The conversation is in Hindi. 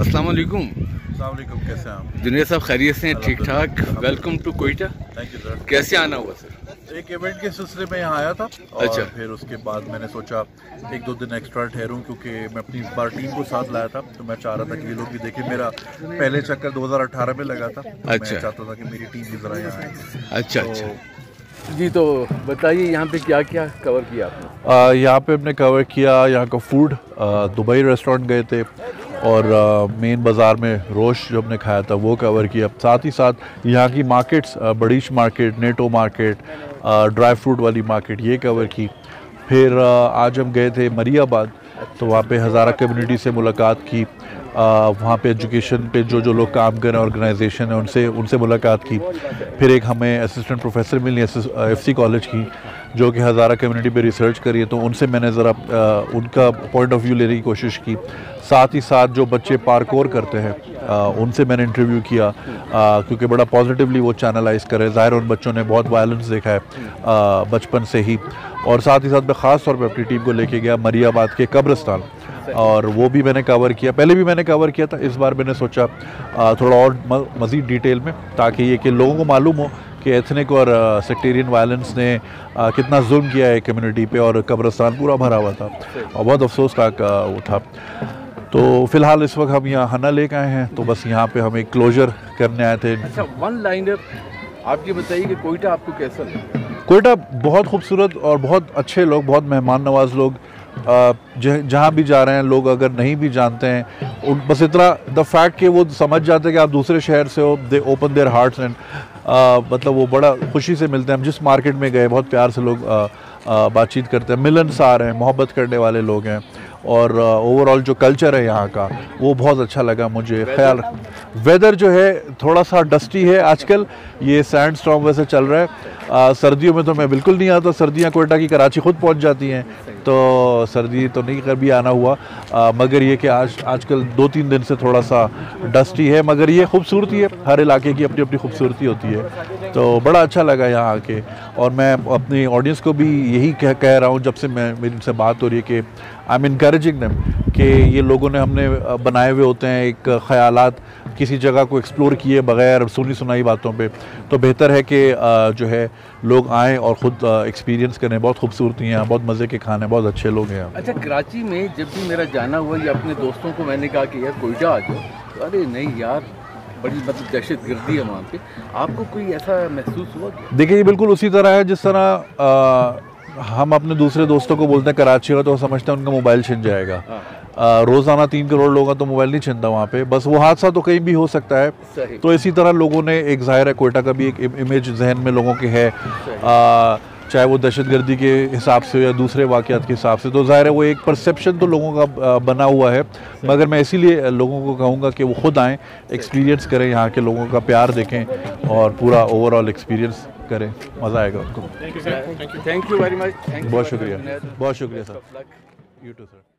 अस्सलाम वालेकुम। वालेकुम कैसे हैं आप? जुनेद साहब खैरियत से हैं ठीक ठाक welcome to Quetta thank you sir कैसे आना हुआ सर एक इवेंट के सिलसिले में यहाँ आया था और अच्छा। फिर उसके बाद मैंने सोचा एक दो दिन एक्स्ट्रा ठहरूं क्योंकि मैं अपनी इस बार टीम को साथ लाया था तो मैं चाह रहा था कि ये लोग भी देखें। मेरा पहले चक्कर 2018 में लगा था तो अच्छा। मैं चाहता था कि मेरी टीम भी ज़रा यहाँ आए। अच्छा तो- अच्छा। जी तो बताइए यहाँ पे क्या क्या कवर किया आपने? यहाँ पे हमने कवर किया यहाँ का फ़ूड दुबई रेस्टोरेंट गए थे और मेन बाज़ार में रोश जो हमने खाया था वो कवर किया। साथ ही साथ यहाँ की मार्केट्स बड़ीश मार्केट नेटो मार्केट ड्राई फ्रूट वाली मार्केट ये कवर की। फिर आज हम गए थे मरियाबाद तो वहाँ पे हज़ारा कम्युनिटी से मुलाकात की। वहाँ पे एजुकेशन पे जो जो लोग काम कर रहे हैं ऑर्गेनाइजेशन है, उनसे उनसे मुलाकात की। फिर एक हमें असिस्टेंट प्रोफेसर मिली एफ़ सी कॉलेज की, जो कि हज़ारा कम्युनिटी पे रिसर्च करी है तो उनसे मैंने ज़रा उनका पॉइंट ऑफ़ व्यू लेने की कोशिश की। साथ ही साथ जो बच्चे पार्कोर करते हैं उनसे मैंने इंटरव्यू किया क्योंकि बड़ा पॉजिटिवली वो चैनलाइज करे। ज़ाहिर उन बच्चों ने बहुत वायलेंस देखा है बचपन से ही। और साथ ही साथ मैं ख़ास तौर पे अपनी टीम को लेके गया मरियाबाद के कब्रस्तान। और वो भी मैंने कवर किया। पहले भी मैंने कवर किया था इस बार मैंने सोचा थोड़ा और मज़ीद डिटेल में ताकि ये कि लोगों को मालूम हो कि एथनिक और सेक्टेरियन वायलेंस ने आ, कितना जुल्म किया है कम्युनिटी पे और कब्रस्तान पूरा भरा हुआ था। और बहुत अफसोस का वो था। तो फ़िलहाल इस वक्त हम यहाँ हना लेके आए हैं तो बस यहाँ पे हम एक क्लोजर करने आए थे। अच्छा वन लाइनर आप ये बताइए कि कोयटा आपको कैसा लगा? कोयटा बहुत खूबसूरत और बहुत अच्छे लोग बहुत मेहमान नवाज़ लोग जहाँ भी जा रहे हैं लोग अगर नहीं भी जानते हैं उन बस इतना द फैक्ट कि वो समझ जाते हैं कि आप दूसरे शहर से हो they open their hearts and मतलब वो बड़ा खुशी से मिलते हैं। हम जिस मार्केट में गए बहुत प्यार से लोग बातचीत करते हैं। मिलनसार हैं मोहब्बत करने वाले लोग हैं। और ओवरऑल जो कल्चर है यहाँ का वो बहुत अच्छा लगा मुझे। ख्याल वेदर जो है थोड़ा सा डस्टी है आजकल। ये सैंड स्टॉम वैसे चल रहा है। आ, सर्दियों में तो मैं बिल्कुल नहीं आता। सर्दियाँ कोयटा की कराची खुद पहुँच जाती हैं। तो सर्दी तो नहीं कभी आना हुआ। आ, मगर ये कि आज आजकल दो तीन दिन से थोड़ा सा डस्टी है। मगर ये खूबसूरती है। हर इलाके की अपनी अपनी खूबसूरती होती है। तो बड़ा अच्छा लगा यहाँ आके। और मैं अपनी ऑडियंस को भी यही कह कह रहा हूँ, जब से मैं, मेरी उनसे बात हो रही है कि आई एम इनक्रेजिंग दम कि ये लोगों ने हमने बनाए हुए होते हैं एक ख्यालात, किसी जगह को एक्सप्लोर किए बगैर सुनी सुनाई बातों पे। तो बेहतर है कि जो है, लोग आएँ और ख़ुद एक्सपीरियंस करें। बहुत खूबसूरती हैं बहुत मज़े के खाने बहुत अच्छे लोग हैं अच्छा कराची में जब भी मेरा जाना हुआ या अपने दोस्तों को मैंने कहा कि, यार, कोयटा आ जाओ। तो अरे, नहीं यार बड़ी मतलब दहशत गर्दी है वहाँ पे। आपको कोई ऐसा महसूस हुआ देखिए ये बिल्कुल उसी तरह है जिस तरह अ, हम अपने दूसरे दोस्तों को बोलते हैं कराची का तो समझते हैं उनका मोबाइल छिन जाएगा। हाँ। रोज़ाना तीन करोड़ लोगों का तो मोबाइल नहीं छिनता वहाँ पे। बस वो हादसा तो कहीं भी हो सकता है। तो इसी तरह लोगों ने एक ज़ाहिर है कोयटा का भी एक इमेज जहन में लोगों के है। आ, चाहे वो दहशतगर्दी के हिसाब से हो या दूसरे वाक़ात के हिसाब से तो ज़ाहिर है वो एक परसेप्शन तो लोगों का बना हुआ है। मगर मैं इसीलिए लोगों को कहूँगा कि वो खुद आएँ एक्सपीरियंस करें यहाँ के लोगों का प्यार देखें और पूरा ओवरऑल एक्सपीरियंस करें। मज़ा आएगा उनको। थैंक यू वेरी मच बहुत शुक्रिया। बहुत शुक्रिया सर यू टू सर